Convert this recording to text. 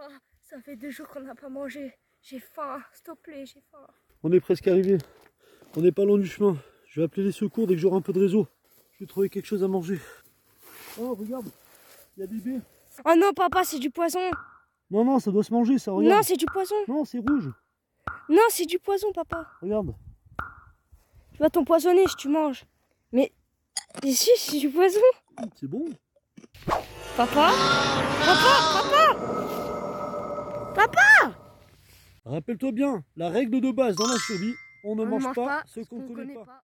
Papa, ça fait deux jours qu'on n'a pas mangé. J'ai faim, s'il te plaît, j'ai faim. On est presque arrivé. On n'est pas loin du chemin. Je vais appeler les secours dès que j'aurai un peu de réseau. Je vais trouver quelque chose à manger. Oh, regarde. Il y a des baies. Oh non, papa, c'est du poison. Non, non, ça doit se manger, ça. Regarde. Non, c'est du poison. Non, c'est rouge. Non, c'est du poison, papa. Regarde. Tu vas t'empoisonner si tu manges. Mais ici, c'est du poison. C'est bon. Papa? Papa? Papa Rappelle-toi bien, la règle de base dans la survie, on ne On mange, mange pas, pas ce qu'on ne connaît connaît pas. pas.